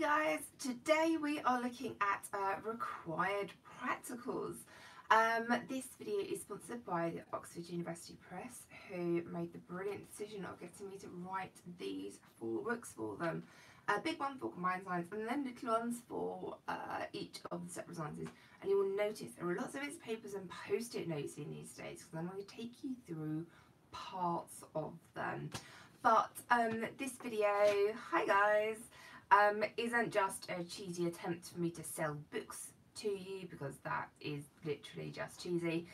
guys, today we are looking at uh, required practicals. Um, this video is sponsored by the Oxford University Press who made the brilliant decision of getting me to write these four books for them. A big one for combined science and then little ones for uh, each of the separate sciences. And you will notice there are lots of its papers and post-it notes in these days because I'm going to take you through parts of them. But um, this video, hi guys, um, isn't just a cheesy attempt for me to sell books to you because that is literally just cheesy.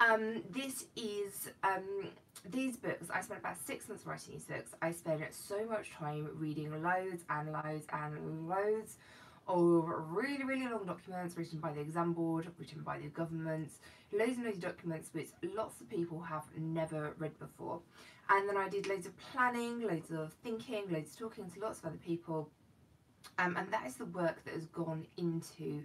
Um, this is, um, these books, I spent about six months writing these books. I spent so much time reading loads and loads and loads of really, really long documents written by the exam board, written by the government, loads and loads of documents which lots of people have never read before. And then I did loads of planning, loads of thinking, loads of talking to lots of other people um, and that is the work that has gone into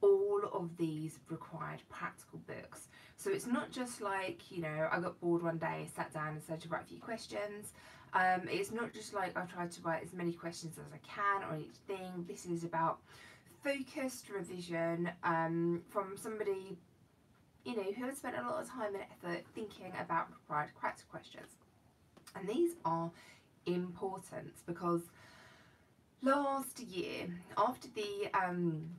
all of these required practical books. So it's not just like, you know, I got bored one day, sat down and started to write a few questions. Um, it's not just like I tried to write as many questions as I can on each thing. This is about focused revision um, from somebody, you know, who has spent a lot of time and effort thinking about required practical questions. And these are important because last year after the um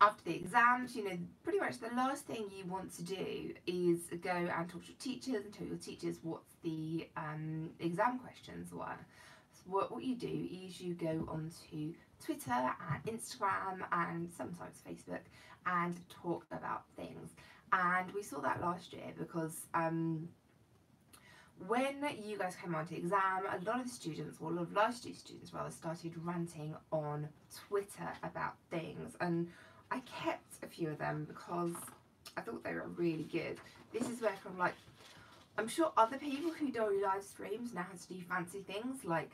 after the exams you know pretty much the last thing you want to do is go and talk to your teachers and tell your teachers what the um, exam questions were. So what, what you do is you go onto twitter and instagram and sometimes facebook and talk about things. And we saw that last year because um, when you guys came on to exam, a lot of students, or a lot of last year students rather, started ranting on Twitter about things. And I kept a few of them because I thought they were really good. This is where from like, I'm sure other people who do live streams now have to do fancy things like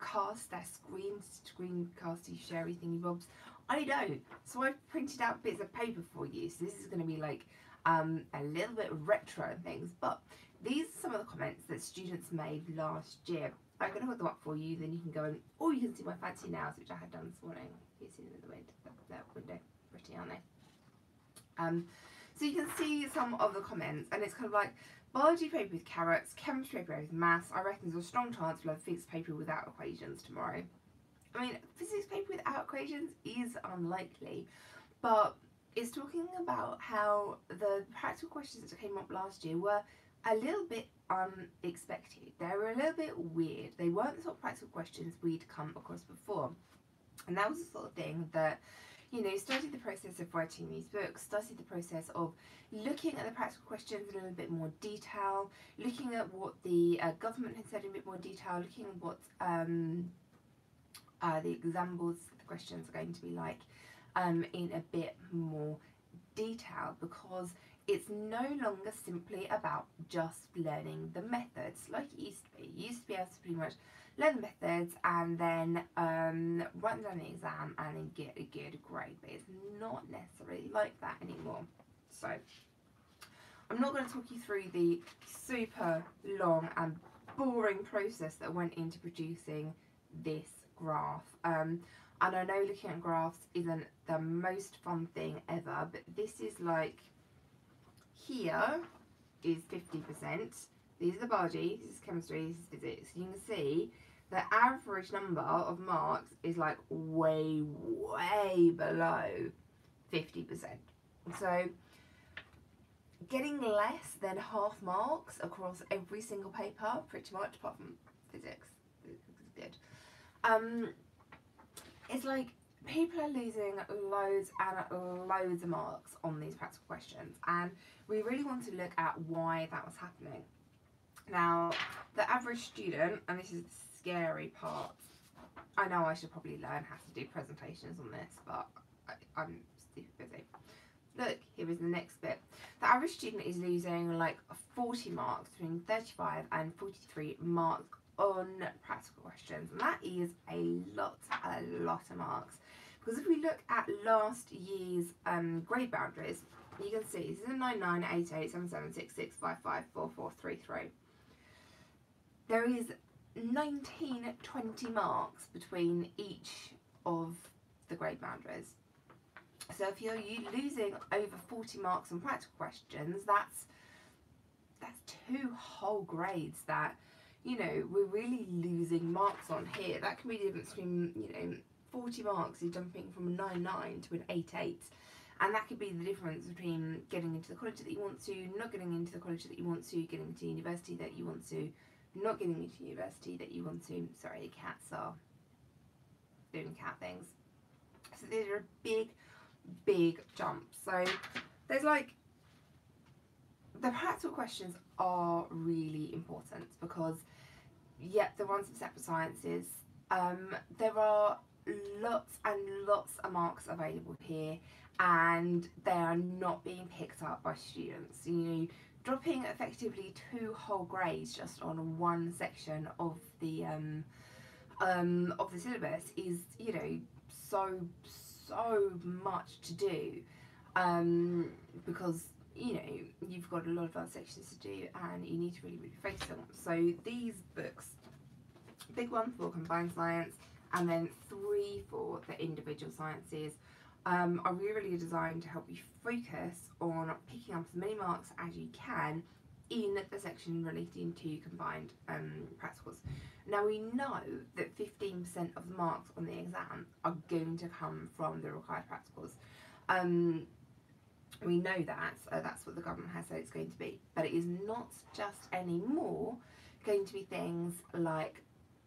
cast their screen, screencasty, sharey thingy bobs. I don't. So I've printed out bits of paper for you. So this is going to be like um, a little bit retro and things. But these are some of the comments that students made last year. I'm going to hold them up for you, then you can go and, or you can see my fancy nails, which I had done this morning. You see them in the window, that window, pretty, aren't they? Um, so you can see some of the comments, and it's kind of like, biology paper with carrots, chemistry paper with maths. I reckon there's a strong chance we'll have physics paper without equations tomorrow. I mean, physics paper without equations is unlikely, but it's talking about how the practical questions that came up last year were a little bit unexpected. They were a little bit weird. They weren't the sort of practical questions we'd come across before. And that was the sort of thing that, you know, started the process of writing these books, started the process of looking at the practical questions in a little bit more detail, looking at what the uh, government had said in a bit more detail, looking at what um, uh, the examples, the questions are going to be like um, in a bit more detail because it's no longer simply about just learning the methods like it used to be. You used to be able to pretty much learn the methods and then um, write down the exam and then get a good grade, but it's not necessarily like that anymore. So I'm not going to talk you through the super long and boring process that went into producing this graph. Um, and I know looking at graphs isn't the most fun thing ever, but this is like here is 50%. These are the biology, this is chemistry, this is physics. You can see the average number of marks is like way, way below 50%. So getting less than half marks across every single paper, pretty much, apart from physics, good. Um, it's like people are losing loads and loads of marks on these practical questions and we really want to look at why that was happening. Now, the average student, and this is the scary part, I know I should probably learn how to do presentations on this, but I, am super busy. Look, here is the next bit. The average student is losing like 40 marks, between 35 and 43 marks on practical questions. And that is a lot, a lot of marks. Because if we look at last year's um, grade boundaries, you can see this is a 99887766554433. There is 19, 20 marks between each of the grade boundaries. So if you're losing over 40 marks on practical questions, that's that's two whole grades that you know we're really losing marks on here. That can be the difference between you know 40 marks you're jumping from a 9-9 to an 8-8 and that could be the difference between getting into the college that you want to, not getting into the college that you want to, getting into university that you want to, not getting into university that you want to. Sorry, cats are doing cat things. So these are big, big jumps. So there's like the practical questions are really important because yep, the ones from separate sciences. Um, there are lots and lots of marks available here and they are not being picked up by students. You know, dropping effectively two whole grades just on one section of the um, um, of the syllabus is you know so so much to do um, because you know you've got a lot of other sections to do and you need to really really focus on them. So these books, big one for combined science and then three for the individual sciences um, are really designed to help you focus on picking up as many marks as you can in the section relating to combined um, practicals. Now we know that 15% of the marks on the exam are going to come from the required practicals. Um, we know that, that's what the government has said it's going to be, but it is not just anymore going to be things like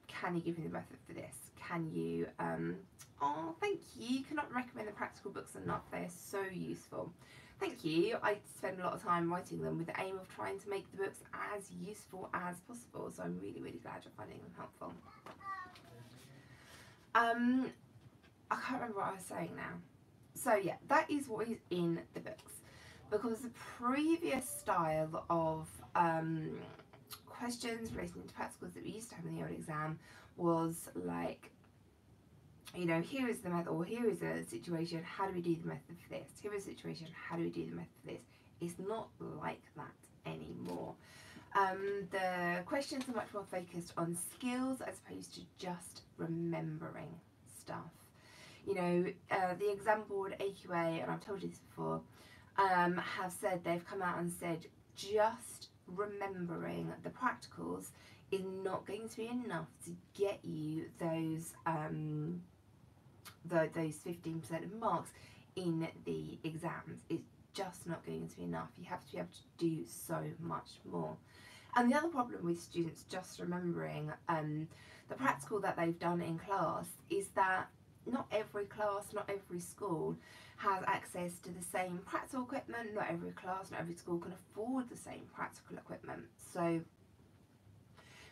can you give me the method for this? Can you um, Oh, thank you. Cannot recommend the practical books enough. They're so useful. Thank you. I spend a lot of time writing them with the aim of trying to make the books as useful as possible. So I'm really, really glad you're finding them helpful. Um, I can't remember what I was saying now. So yeah, that is what is in the books. Because the previous style of um, questions relating to practicals that we used to have in the old exam was like you know, here is the method, or here is a situation, how do we do the method for this? Here is a situation, how do we do the method for this? It's not like that anymore. Um, the questions are much more focused on skills as opposed to just remembering stuff. You know, uh, the exam board AQA, and I've told you this before, um, have said they've come out and said just remembering the practicals is not going to be enough to get you those um, the, those 15% of marks in the exams. It's just not going to be enough. You have to be able to do so much more. And the other problem with students just remembering um, the practical that they've done in class is that not every class, not every school has access to the same practical equipment. Not every class, not every school can afford the same practical equipment. So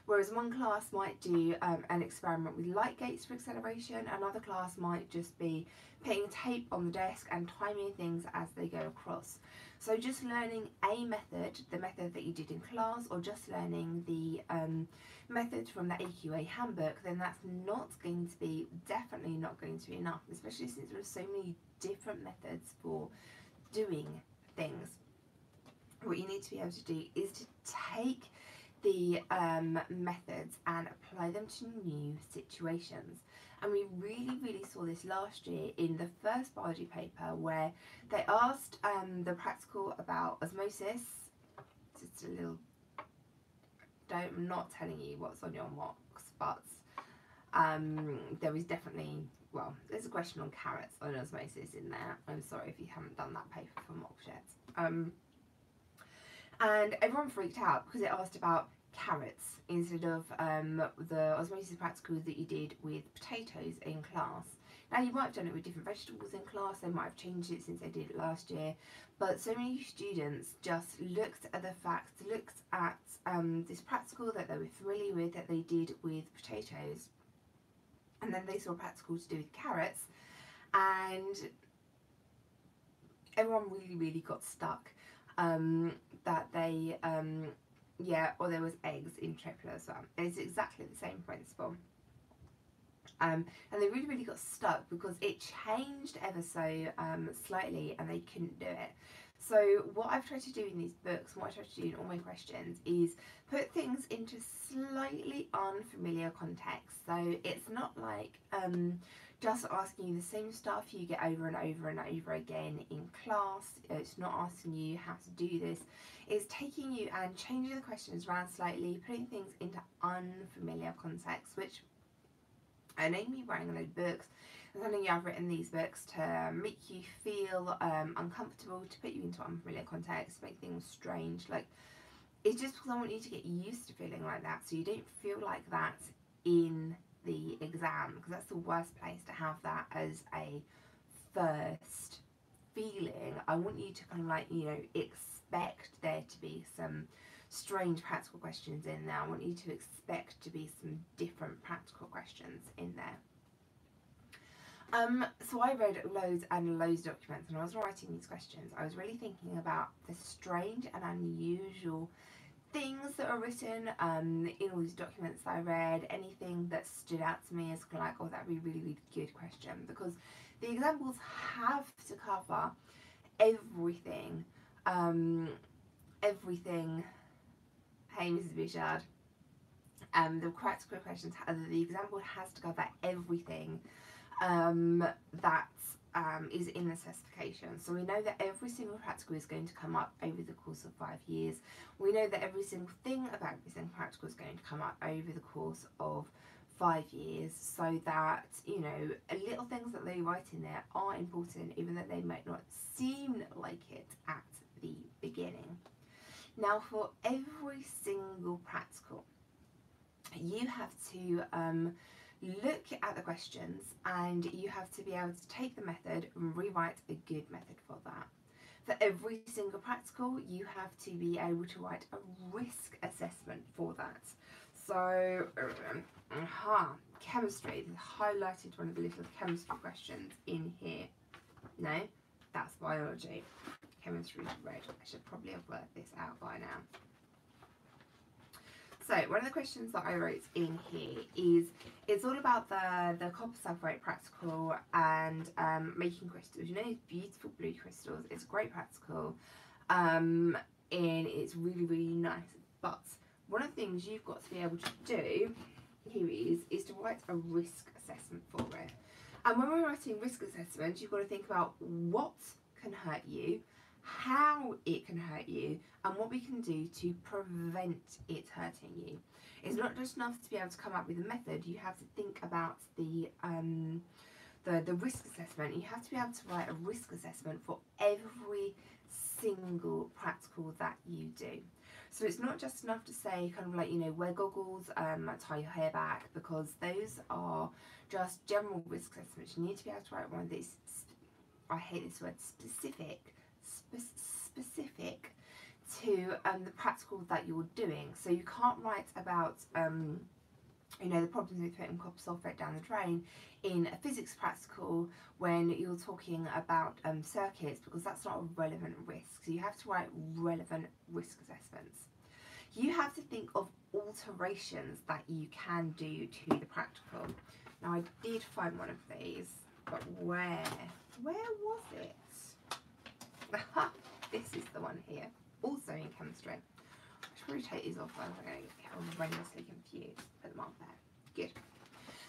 Whereas one class might do um, an experiment with light gates for acceleration, another class might just be putting tape on the desk and timing things as they go across. So just learning a method, the method that you did in class, or just learning the um, method from the AQA handbook, then that's not going to be, definitely not going to be enough, especially since there are so many different methods for doing things. What you need to be able to do is to take the um, methods and apply them to new situations. And we really, really saw this last year in the first biology paper where they asked um, the practical about osmosis. Just a little, don't, I'm not telling you what's on your mocks, but um, there was definitely, well, there's a question on carrots on osmosis in there. I'm sorry if you haven't done that paper for mocks yet. Um, and everyone freaked out because it asked about carrots instead of um, the osmosis practicals that you did with potatoes in class. Now you might have done it with different vegetables in class, they might have changed it since they did it last year, but so many students just looked at the facts, looked at um, this practical that they were familiar with that they did with potatoes, and then they saw a practical to do with carrots, and everyone really, really got stuck. Um, that they, um, yeah, or there was eggs in triplet as well. It's exactly the same principle. Um, and they really, really got stuck because it changed ever so um, slightly and they couldn't do it. So what I've tried to do in these books, what I try to do in all my questions is put things into slightly unfamiliar context. So it's not like um, just asking you the same stuff you get over and over and over again in class. It's not asking you how to do this. It's taking you and changing the questions around slightly, putting things into unfamiliar context, which I know me writing a load of books and something I've written these books to make you feel um, uncomfortable, to put you into unfamiliar context, make things strange. Like it's just because I want you to get used to feeling like that, so you don't feel like that in the exam because that's the worst place to have that as a first feeling. I want you to kind of like, you know, expect there to be some strange practical questions in there. I want you to expect to be some different practical questions in there. Um, so I read loads and loads of documents and I was writing these questions. I was really thinking about the strange and unusual things that are written um, in all these documents that I read, anything that stood out to me as kind of like, oh, that'd be a really, really good question because the examples have to cover everything, um, everything. Hey, Mrs. Bouchard. Um, the practical questions, the example has to cover everything um, that um, is in the specification. So we know that every single practical is going to come up over the course of five years. We know that every single thing about every single practical is going to come up over the course of five years so that, you know, little things that they write in there are important even though they might not seem like it at the beginning. Now for every single practical, you have to um, look at the questions and you have to be able to take the method and rewrite a good method for that. For every single practical, you have to be able to write a risk assessment for that. So, um, chemistry, highlighted one of the little chemistry questions in here. No, that's biology. Chemistry is red. I should probably have worked this out by now. So one of the questions that I wrote in here is it's all about the the copper sulfate practical and um, making crystals. You know, beautiful blue crystals. It's a great practical, um, and it's really really nice. But one of the things you've got to be able to do here is is to write a risk assessment for it. And when we're writing risk assessments, you've got to think about what can hurt you, how it can hurt you and what we can do to prevent it hurting you. It's not just enough to be able to come up with a method, you have to think about the um, the, the risk assessment. You have to be able to write a risk assessment for every single practical that you do. So it's not just enough to say kind of like, you know, wear goggles, um, tie your hair back, because those are just general risk assessments. You need to be able to write one these, I hate this word, specific specific to um, the practical that you're doing. So you can't write about um, you know the problems with putting copper sulfate down the drain in a physics practical when you're talking about um, circuits because that's not a relevant risk. So you have to write relevant risk assessments. You have to think of alterations that you can do to the practical. Now I did find one of these, but where? Where was it? This is the one here, also in chemistry. I should rotate these off, I'm going to get horrendously confused. Put them up there. Good.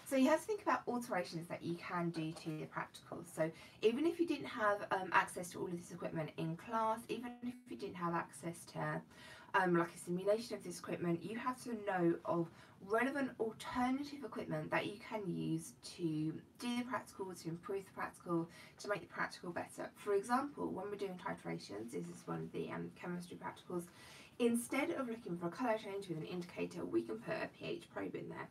So you have to think about alterations that you can do to the practicals. So even if you didn't have um, access to all of this equipment in class, even if you didn't have access to um, like a simulation of this equipment, you have to know of relevant alternative equipment that you can use to do the practical, to improve the practical, to make the practical better. For example, when we're doing titrations, this is one of the um, chemistry practicals, instead of looking for a colour change with an indicator, we can put a pH probe in there.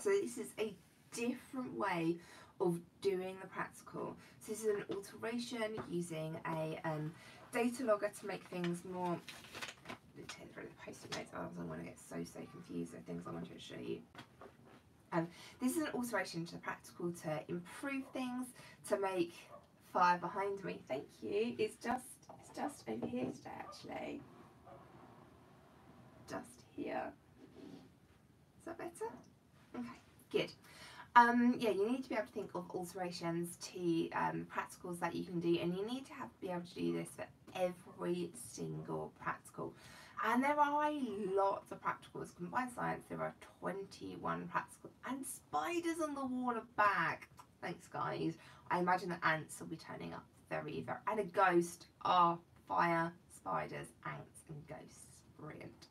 So this is a different way of doing the practical. So this is an alteration using a um, data logger to make things more take the post-it notes, I'm going to get so, so confused with things I wanted to show you. Um, this is an alteration to the practical to improve things, to make fire behind me. Thank you. It's just, it's just over here today, actually. Just here. Is that better? Okay, good. Um, yeah, you need to be able to think of alterations to um, practicals that you can do, and you need to have to be able to do this for every single practical. And there are lots of practicals. Combined science, there are 21 practicals, and spiders on the wall are back. Thanks, guys. I imagine the ants will be turning up very, very, and a ghost. Oh, fire, spiders, ants, and ghosts. Brilliant.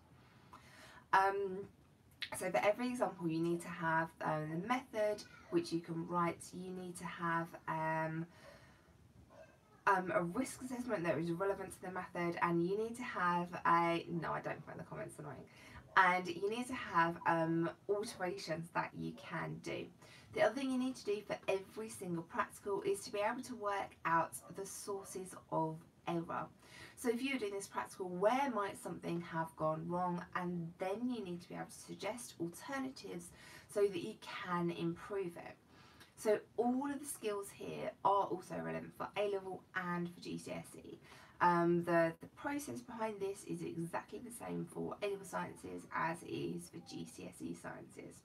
Um, so for every example, you need to have um, the method which you can write. You need to have um, um, a risk assessment that is relevant to the method, and you need to have a no, I don't find the comments annoying. And you need to have um, alterations that you can do. The other thing you need to do for every single practical is to be able to work out the sources of error. So if you're doing this practical, where might something have gone wrong? And then you need to be able to suggest alternatives so that you can improve it. So all of the skills here are also relevant for A-level and for GCSE. Um, the, the process behind this is exactly the same for A-level sciences as it is for GCSE sciences.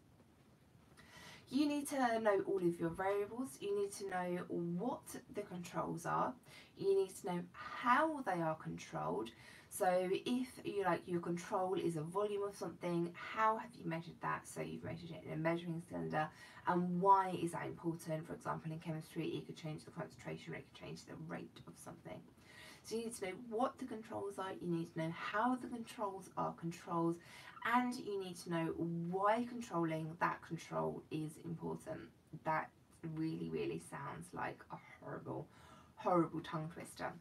You need to know all of your variables, you need to know what the controls are, you need to know how they are controlled. So if you like your control is a volume of something, how have you measured that? So you've measured it in a measuring cylinder and why is that important? For example, in chemistry, it could change the concentration, it could change the rate of something. So you need to know what the controls are, you need to know how the controls are controls, and you need to know why controlling that control is important. That really, really sounds like a horrible, horrible tongue twister.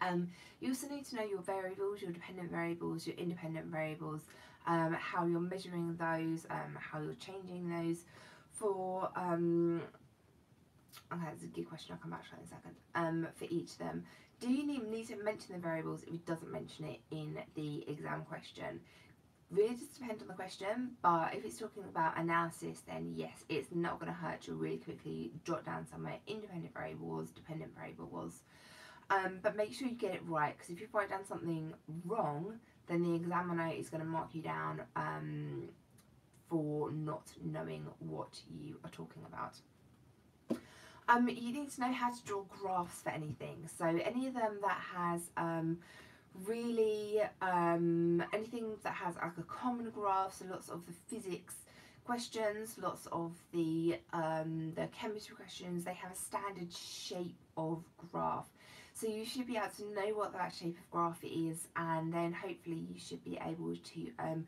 Um, you also need to know your variables, your dependent variables, your independent variables, um, how you're measuring those, um, how you're changing those for, um, okay, that's a good question, I'll come back to that in a second, um, for each of them. Do you need, need to mention the variables if it doesn't mention it in the exam question? really just depends on the question but if it's talking about analysis then yes it's not going to hurt to really quickly jot down somewhere independent variables dependent variables um, but make sure you get it right because if you write down something wrong then the examiner is going to mark you down um, for not knowing what you are talking about um, you need to know how to draw graphs for anything so any of them that has um, really um, anything that has like a common graph, so lots of the physics questions, lots of the, um, the chemistry questions, they have a standard shape of graph. So you should be able to know what that shape of graph is and then hopefully you should be able to um,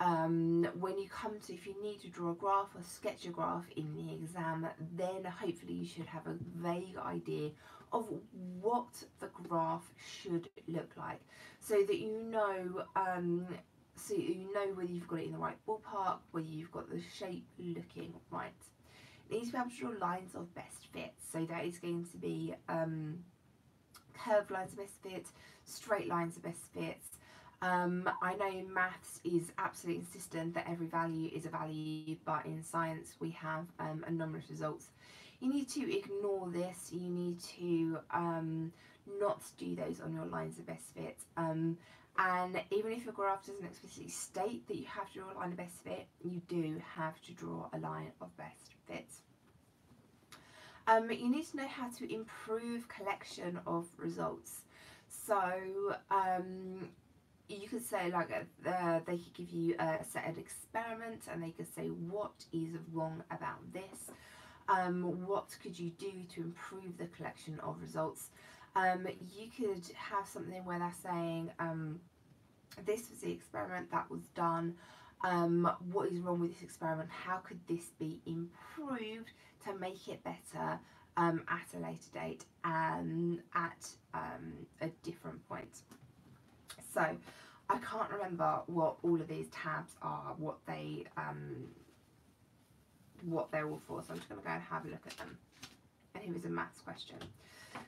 um, when you come to, if you need to draw a graph or sketch a graph in the exam, then hopefully you should have a vague idea of what the graph should look like so that you know um, so you know whether you've got it in the right ballpark, whether you've got the shape looking right. It needs to be able to draw lines of best fit, so that is going to be um, curved lines of best fit, straight lines of best fits. Um, I know maths is absolutely insistent that every value is a value, but in science we have um, anomalous results. You need to ignore this. You need to um, not do those on your lines of best fit um, and even if your graph doesn't explicitly state that you have to draw a line of best fit you do have to draw a line of best fit um, you need to know how to improve collection of results so um, you could say like uh, they could give you a set of experiments and they could say what is wrong about this um, what could you do to improve the collection of results? Um, you could have something where they're saying, um, this was the experiment that was done, um, what is wrong with this experiment, how could this be improved to make it better um, at a later date and at um, a different point. So I can't remember what all of these tabs are, what they um, what they're all for. So I'm just going to go and have a look at them. And here is a maths question.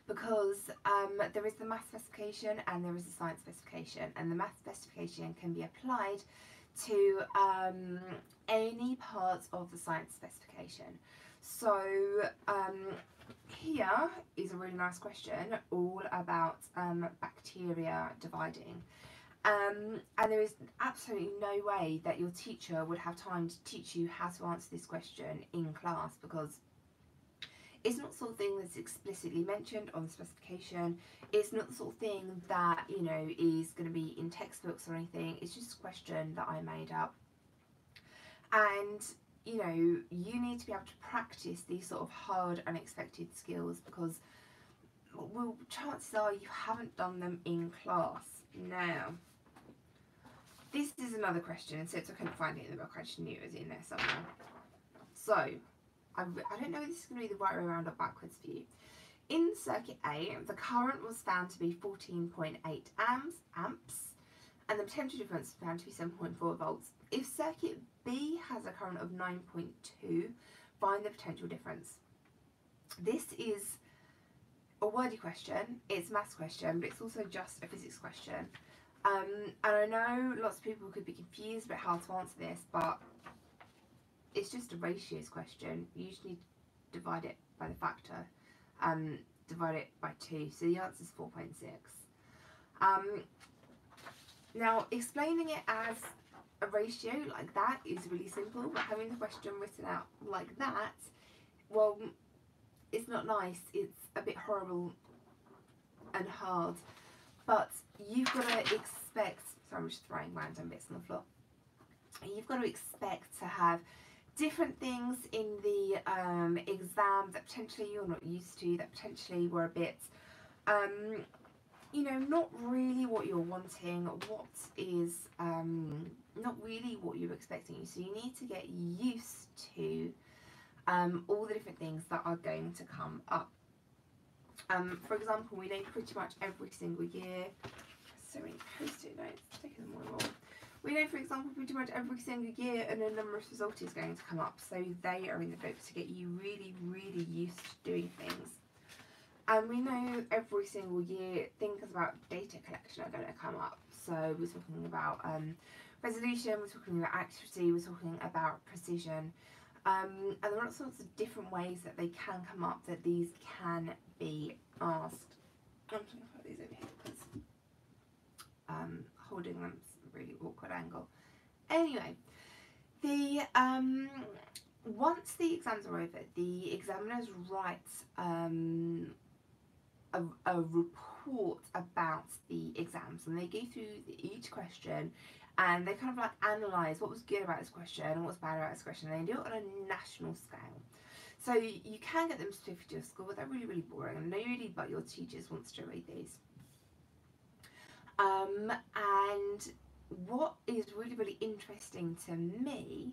Because um, there is the math specification and there is the science specification. And the math specification can be applied to um, any parts of the science specification. So um, here is a really nice question all about um, bacteria dividing. Um, and there is absolutely no way that your teacher would have time to teach you how to answer this question in class because it's not sort of thing that's explicitly mentioned on the specification. It's not the sort of thing that, you know, is going to be in textbooks or anything. It's just a question that I made up. And, you know, you need to be able to practice these sort of hard, unexpected skills because, well, chances are you haven't done them in class. Now, this is another question, and since I couldn't find it in the book, I just knew it was in there somewhere. So, I, I don't know if this is going to be the right way around or backwards for you. In circuit A, the current was found to be 14.8 amps, amps, and the potential difference was found to be 7.4 volts. If circuit B has a current of 9.2, find the potential difference. This is a wordy question, it's a maths question, but it's also just a physics question. Um, and I know lots of people could be confused about how to answer this, but it's just a ratios question. You to divide it by the factor, um, divide it by 2. So the answer is 4.6. Um, now, explaining it as a ratio like that is really simple, but having the question written out like that, well, it's not nice. It's a bit horrible and hard. But you've got to expect, sorry, I'm just throwing random bits on the floor. You've got to expect to have different things in the um, exam that potentially you're not used to, that potentially were a bit, um, you know, not really what you're wanting, what is um, not really what you're expecting. So you need to get used to um, all the different things that are going to come up. Um, for example, we know pretty much every single year, so many post-it notes, taking them all we know, for example, pretty much every single year an anomalous result is going to come up, so they are in the books to get you really, really used to doing things. And we know every single year things about data collection are going to come up. So we're talking about um, resolution, we're talking about accuracy, we're talking about precision. Um, and there are all sorts of different ways that they can come up that these can be asked. I'm just going to put these over here because um, holding them really awkward angle. Anyway, the um, once the exams are over, the examiners write um, a, a report about the exams and they go through each question and they kind of like analyse what was good about this question and what was bad about this question and they do it on a national scale. So you can get them to your school, but they're really, really boring and nobody but your teachers wants to read these. Um, and what is really, really interesting to me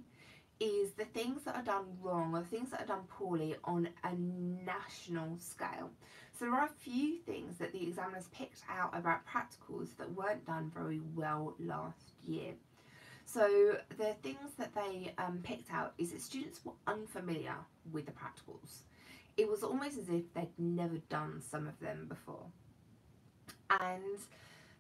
is the things that are done wrong or the things that are done poorly on a national scale. So there are a few things that the examiners picked out about practicals that weren't done very well last year. So the things that they um, picked out is that students were unfamiliar with the practicals. It was almost as if they'd never done some of them before. And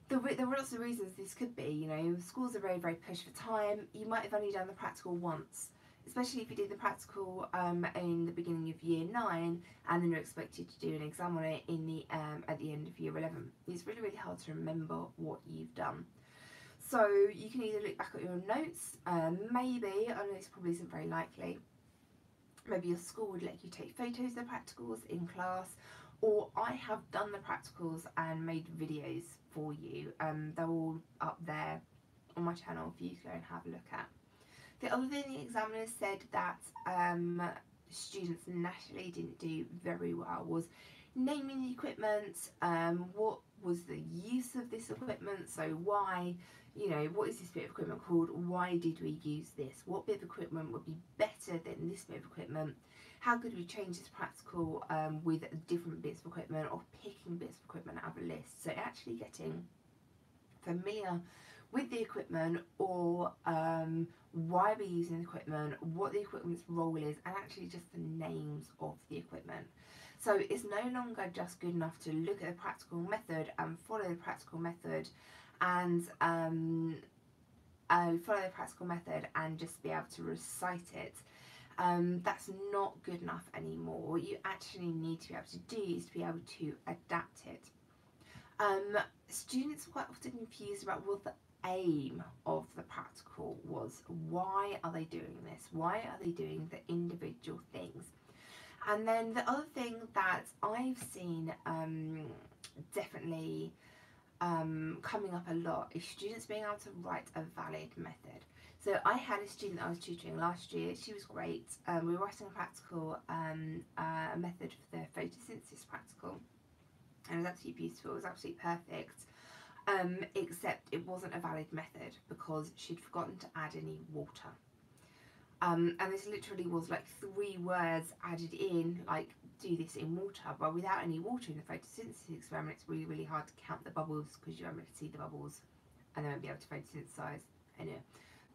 there there were lots of reasons this could be. You know, schools are very, very pushed for time. You might have only done the practical once, especially if you did the practical um, in the beginning of year nine and then you're expected to do an exam on it in the um, at the end of year 11. It's really, really hard to remember what you've done. So you can either look back at your notes, um, maybe, I know this probably isn't very likely, maybe your school would let you take photos of the practicals in class, or I have done the practicals and made videos for you. Um, they're all up there on my channel for you to go and have a look at. The other thing the examiners said that um, students nationally didn't do very well was naming the equipment, um, what was the use of this equipment, so why, you know, what is this bit of equipment called, why did we use this, what bit of equipment would be better than this bit of equipment, how could we change this practical um, with different bits of equipment or picking bits of equipment out of a list. So actually getting familiar with the equipment or um, why we're using the equipment, what the equipment's role is, and actually just the names of the equipment. So it's no longer just good enough to look at the practical method and follow the practical method and um, uh, follow the practical method and just be able to recite it um, that's not good enough anymore. What you actually need to be able to do is to be able to adapt it. Um, students are quite often confused about what the aim of the practical was. Why are they doing this? Why are they doing the individual things? And then the other thing that I've seen um, definitely um, coming up a lot is students being able to write a valid method. So I had a student I was tutoring last year. She was great. Um, we were writing a practical, um, uh, a method for the photosynthesis practical, and it was absolutely beautiful. It was absolutely perfect. Um, except it wasn't a valid method because she'd forgotten to add any water. Um, and this literally was like three words added in, like do this in water, but without any water in the photosynthesis experiment, it's really, really hard to count the bubbles because you won't be able to see the bubbles and they won't be able to photosynthesize. Anyway,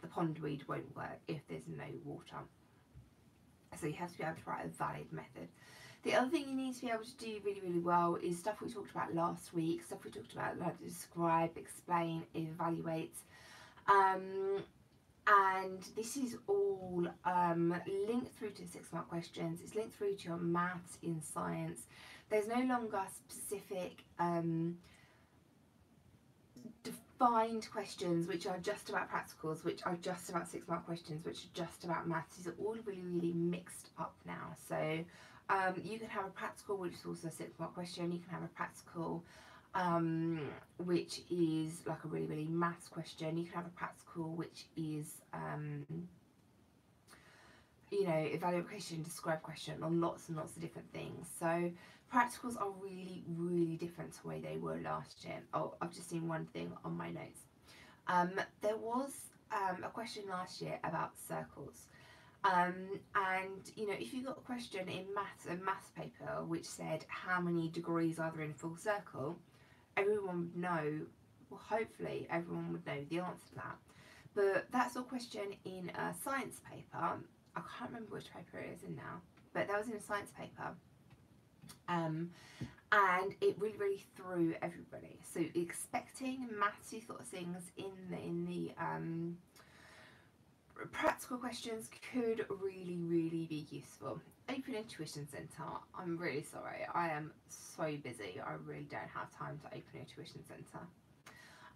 the pondweed won't work if there's no water. So you have to be able to write a valid method. The other thing you need to be able to do really, really well is stuff we talked about last week, stuff we talked about like describe, explain, evaluate. Um, and this is all um, linked through to six mark questions it's linked through to your maths in science there's no longer specific um, defined questions which are just about practicals which are just about six mark questions which are just about maths these are all really really mixed up now so um, you can have a practical which is also a six mark question you can have a practical um, which is like a really, really maths question. You can have a practical, which is, um, you know, evaluate question, describe question, on lots and lots of different things. So practicals are really, really different to the way they were last year. Oh, I've just seen one thing on my notes. Um, there was um, a question last year about circles. Um, and you know, if you got a question in maths, a maths paper, which said how many degrees are there in a full circle, everyone would know, well, hopefully everyone would know the answer to that. But that's a question in a science paper. I can't remember which paper it is in now, but that was in a science paper. Um, and it really, really threw everybody. So expecting mathsy sort of things in the, in the um, practical questions could really, really be useful. Open Intuition Centre, I'm really sorry, I am so busy, I really don't have time to open a tuition Centre.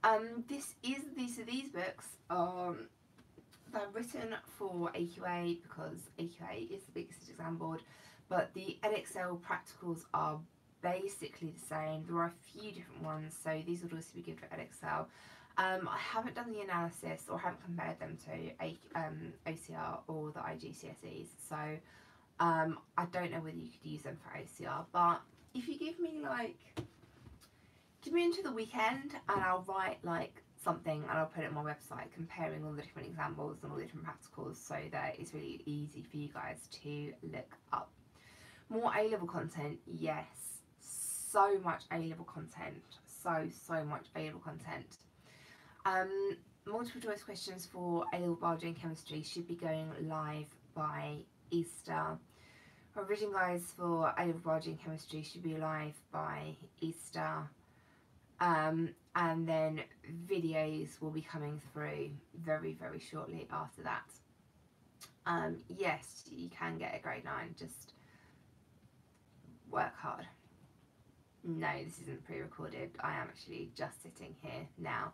Um, this is, these are these books, um, they're written for AQA because AQA is the biggest exam board, but the Edexcel practicals are basically the same. There are a few different ones, so these would also be good for Edexcel. Um, I haven't done the analysis or haven't compared them to a, um, OCR or the IGCSEs, so um, I don't know whether you could use them for OCR, but if you give me like, give me into the weekend and I'll write like something and I'll put it on my website comparing all the different examples and all the different practicals so that it's really easy for you guys to look up. More A-level content, yes, so much A-level content, so, so much A-level content. Um, multiple choice questions for A-level biology and chemistry should be going live by Easter. Revision guides for A-level biology and chemistry should be live by Easter. Um, and then videos will be coming through very, very shortly after that. Um, yes, you can get a grade 9, just work hard. No, this isn't pre-recorded. I am actually just sitting here now.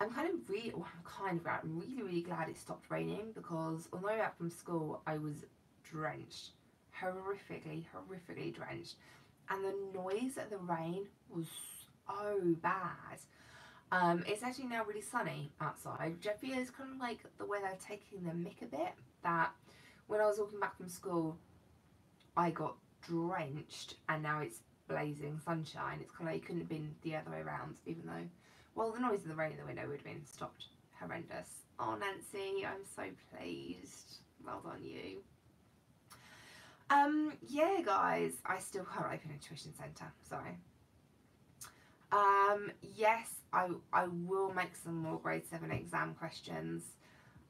I'm kind of really, well, I'm kind of glad, really, really glad it stopped raining because on the way back from school, I was drenched, horrifically, horrifically drenched. And the noise of the rain was so bad. Um, it's actually now really sunny outside, which I feel is kind of like the weather taking the mick a bit. That when I was walking back from school, I got drenched and now it's blazing sunshine. It's kind of like it couldn't have been the other way around, even though well, the noise of the rain in the window would have been stopped. Horrendous. Oh, Nancy, I'm so pleased. Well done, you. Um, yeah, guys, I still can't open a tuition centre. Sorry. Um, yes, I, I will make some more grade 7 exam questions.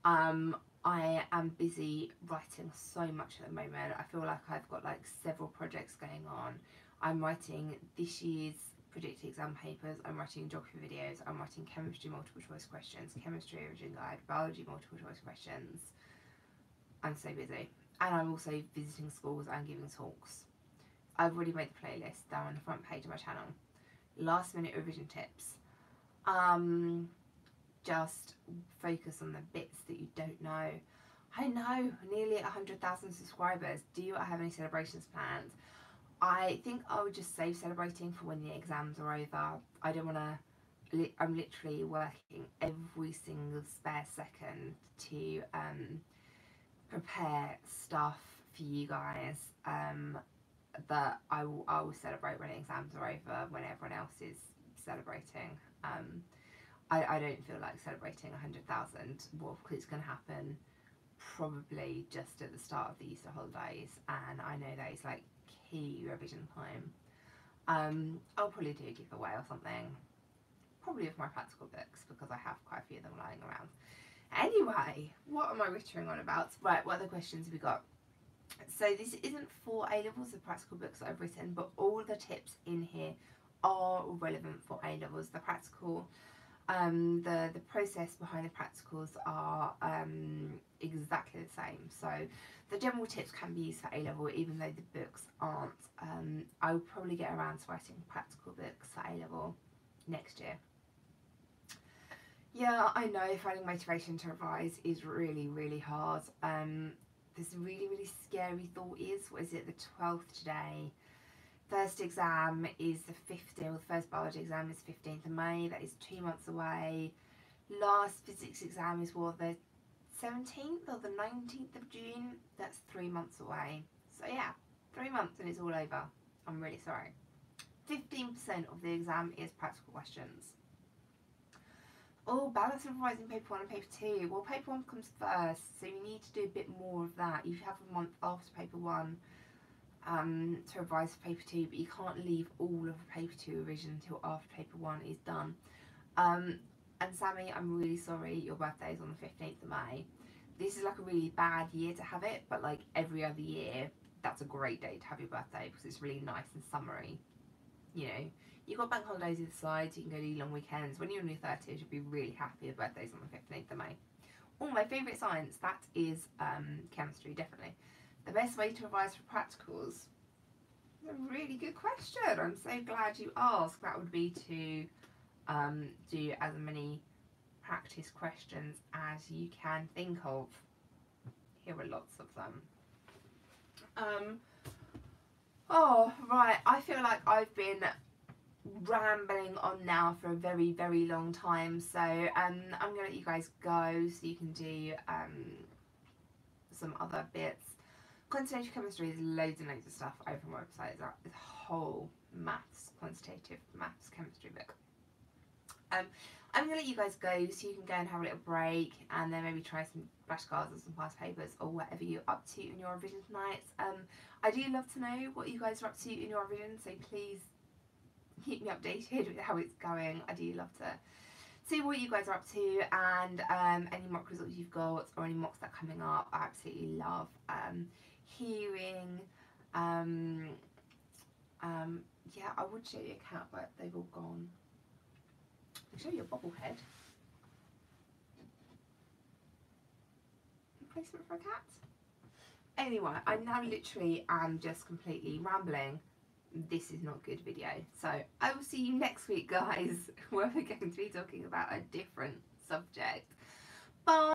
Um, I am busy writing so much at the moment. I feel like I've got like several projects going on. I'm writing this year's predicted exam papers, I'm writing geography videos, I'm writing chemistry multiple choice questions, chemistry revision guide, biology multiple choice questions. I'm so busy. And I'm also visiting schools and giving talks. I've already made the playlist down on the front page of my channel. Last minute revision tips. Um, just focus on the bits that you don't know. I know, nearly 100,000 subscribers. Do you have any celebrations planned? I think I would just save celebrating for when the exams are over. I don't want to. Li- I'm literally working every single spare second to um, prepare stuff for you guys um, that I will, I will celebrate when exams are over, when everyone else is celebrating. Um, I, I don't feel like celebrating 100,000. Well, because it's going to happen probably just at the start of the Easter holidays, and I know that is like key revision time. Um, I'll probably do a giveaway or something, probably of my practical books because I have quite a few of them lying around. Anyway, what am I wittering on about? Right, what other questions have we got? So this isn't for A levels, the practical books I've written, but all the tips in here are relevant for A levels. The practical um, the, the process behind the practicals are um, exactly the same. So the general tips can be used for A level even though the books aren't. Um, I will probably get around to writing practical books for A level next year. Yeah, I know finding motivation to revise is really, really hard. Um, this really, really scary thought is, what is it, the 12th today? First exam is the 15th, the first biology exam is 15th of May, that is two months away. Last physics exam is what, the 17th or the 19th of June? That's three months away. So yeah, three months and it's all over. I'm really sorry. 15% of the exam is practical questions. Oh, balance and revising paper one and paper two. Well, paper one comes first, so you need to do a bit more of that. You have a month after paper one um, to revise for paper two, but you can't leave all of paper two revision until after paper one is done. Um, and Sammy, I'm really sorry, your birthday is on the 15th of May. This is like a really bad year to have it, but like every other year, that's a great day to have your birthday because it's really nice and summery. You know, you've got bank holidays either side, so you can go to long weekends. When you're in your 30s, you'll be really happy your birthday's on the 15th of May. Oh, my favourite science, that is um, chemistry, definitely. The best way to revise for practicals? a really good question. I'm so glad you asked. That would be to um, do as many practice questions as you can think of. Here are lots of them. Um, oh, right. I feel like I've been rambling on now for a very, very long time. So um, I'm to let you guys go so you can do um, some other bits. Quantitative chemistry is loads and loads of stuff over my website. It's a whole maths, quantitative maths chemistry book. Um, I'm to let you guys go so you can go and have a little break and then maybe try some flashcards or some past papers or whatever you're up to in your revision tonight. Um, I do love to know what you guys are up to in your revision, so please keep me updated with how it's going. I do love to see what you guys are up to and um, any mock results you've got or any mocks that are coming up. I absolutely love um, hearing. Um, um, yeah, I would show you a cat, but they've all gone. I'll show you a bobblehead. Replacement for a cat. Anyway, I now literally am just completely rambling. This is not good video. So I will see you next week, guys, where we're going to be talking about a different subject. Bye.